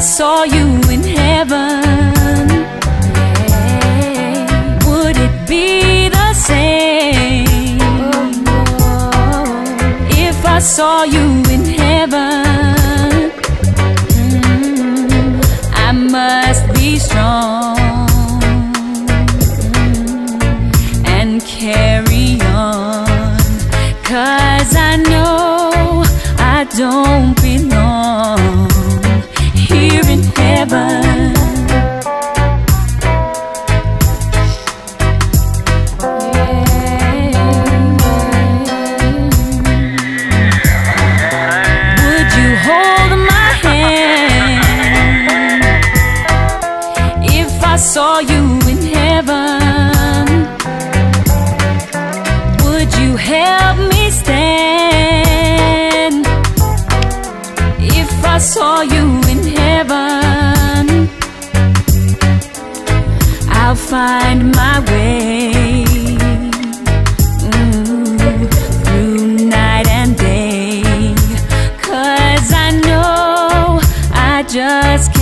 saw you in heaven, would it be the same? If I saw you in heaven, mm, I must be strong saw you in heaven. Would you help me stand? If I saw you in heaven I'll find my way. Ooh, through night and day. I know I Just